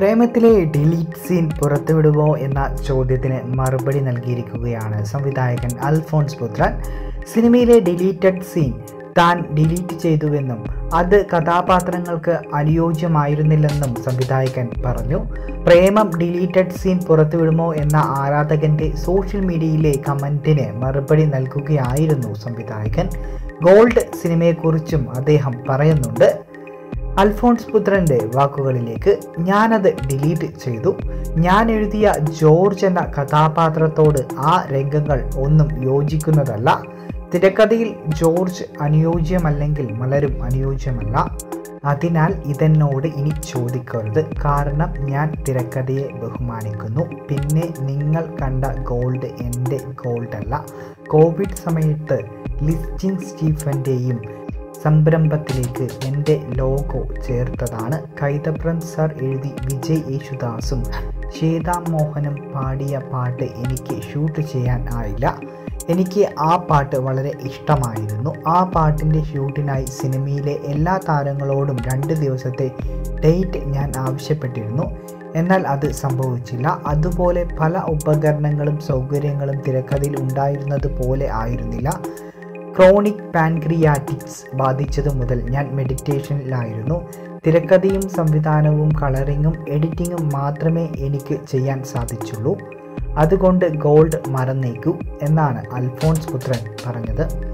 പ്രേമത്തിലെ delete scene പുറത്തുവിടുമോ എന്ന ചോദ്യത്തിന് മറുപടി നൽകിയിരിക്കുകയാണ് സംവിധായകൻ അൽഫോൺസ് പുത്രൻ. സിനിമയിലെ ഡിലീറ്റഡ് സീൻ താൻ ഡിലീറ്റ് ചെയ്തുവെന്നും അത് കഥാപാത്രങ്ങൾക്ക് അനുയോജ്യമായിരുന്നില്ലെന്നും സംവിധായകൻ പറഞ്ഞു. പ്രേമം ഡിലീറ്റഡ് സീൻ പുറത്തുവിടുമോ എന്ന ആരാധകന്റെ സോഷ്യൽ മീഡിയയിലെ കമന്റിന് മറുപടി നൽകുകയായിരുന്നു സംവിധായകൻ. ഗോൾഡ് സിനിമയെക്കുറിച്ചും അദ്ദേഹം പറയുന്നുണ്ട്. അൽഫോൺസ് പുത്രന്റെ വാക്കുകളിലേക്ക് ഞാനത് ഡിലീറ്റ് ചെയ്തു. ഞാൻ എഴുതിയ ജോർജ് എന്ന കഥാപാത്രത്തോട് ആ രംഗങ്ങൾ ഒന്നും യോജിക്കുന്നതല്ല. തിരക്കഥയിൽ ജോർജ് അനുയോജ്യമല്ലെങ്കിൽ മലരും അനുയോജ്യമല്ല. അതിനാൽ ഇതെന്നോട് ഇനി ചോദിക്കരുത്. കാരണം ഞാൻ തിരക്കഥയെ ബഹുമാനിക്കുന്നു. പിന്നെ നിങ്ങൾ കണ്ട ഗോൾഡ് എന്റെ ഗോൾഡല്ല. കോവിഡ് സമയത്ത് ലിസ്റ്റിൻ സ്റ്റീഫന്റെയും സംരംഭത്തിലേക്ക് എന്റെ ലോഗോ ചേർത്തതാണ്. കൈതപ്രം സർ എഴുതി വിജയ് യേശുദാസും ശ്വേതാ മോഹനും പാടിയ പാട്ട് എനിക്ക് ഷൂട്ട് ചെയ്യാൻ ആയില്ല. എനിക്ക് ആ പാട്ട് വളരെ ഇഷ്ടമായിരുന്നു. ആ പാട്ടിന്റെ ഷൂട്ടിനായി സിനിമയിലെ എല്ലാ താരങ്ങളോടും രണ്ട് ദിവസത്തെ ഡേറ്റ് ഞാൻ ആവശ്യപ്പെട്ടിരുന്നു. എന്നാൽ അത് സംഭവിച്ചില്ല. അതുപോലെ പല ഉപകരണങ്ങളും സൗകര്യങ്ങളും തിരക്കഥയിൽ ഉണ്ടായിരുന്നത് പോലെ ആയിരുന്നില്ല. ക്രോണിക് പാൻക്രിയാറ്റിക്സ് ബാധിച്ചത് മുതൽ ഞാൻ മെഡിറ്റേഷനിലായിരുന്നു. തിരക്കഥയും സംവിധാനവും കളറിങ്ങും എഡിറ്റിങ്ങും മാത്രമേ എനിക്ക് ചെയ്യാൻ സാധിച്ചുള്ളൂ. അതുകൊണ്ട് ഗോൾഡ് മറന്നേക്കൂ എന്നാണ് അൽഫോൺസ് പുത്രൻ പറഞ്ഞത്.